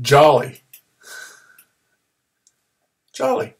Jolly. Jolly.